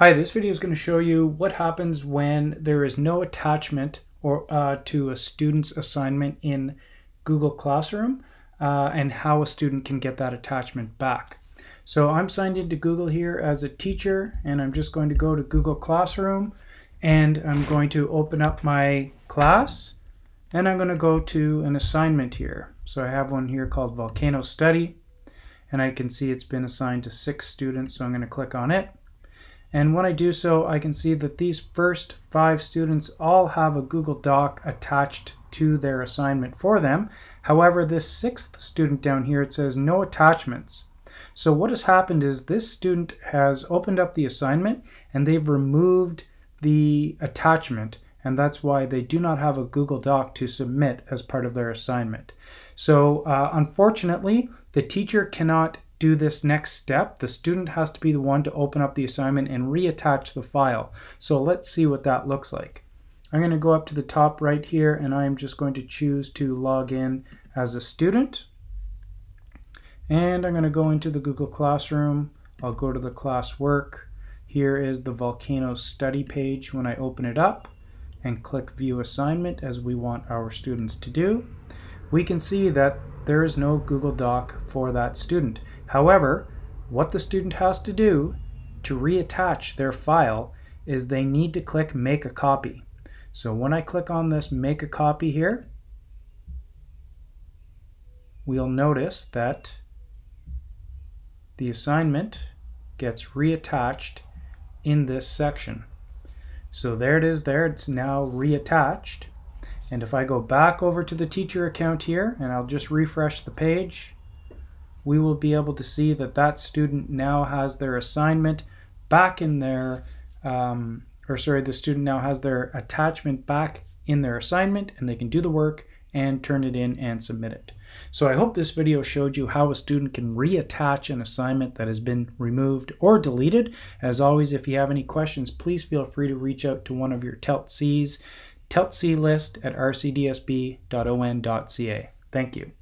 Hi, this video is going to show you what happens when there is no attachment or uh, to a student's assignment in Google Classroom uh, and how a student can get that attachment back. So I'm signed into Google here as a teacher and I'm just going to go to Google Classroom and I'm going to open up my class and I'm going to go to an assignment here. So I have one here called Volcano Study and I can see it's been assigned to six students so I'm going to click on it and when I do so, I can see that these first five students all have a Google Doc attached to their assignment for them. However, this sixth student down here, it says no attachments. So what has happened is this student has opened up the assignment and they've removed the attachment and that's why they do not have a Google Doc to submit as part of their assignment. So uh, unfortunately, the teacher cannot do this next step, the student has to be the one to open up the assignment and reattach the file. So let's see what that looks like. I'm going to go up to the top right here and I'm just going to choose to log in as a student. And I'm going to go into the Google Classroom. I'll go to the classwork. Here is the Volcano study page when I open it up and click View Assignment as we want our students to do. We can see that there is no Google Doc for that student. However, what the student has to do to reattach their file is they need to click Make a Copy. So when I click on this Make a Copy here, we'll notice that the assignment gets reattached in this section. So there it is there, it's now reattached. And if I go back over to the teacher account here and I'll just refresh the page, we will be able to see that that student now has their assignment back in their, um, or sorry, the student now has their attachment back in their assignment and they can do the work and turn it in and submit it. So I hope this video showed you how a student can reattach an assignment that has been removed or deleted. As always, if you have any questions, please feel free to reach out to one of your TELT-Cs. TELT-C list at rcdsb.on.ca. Thank you.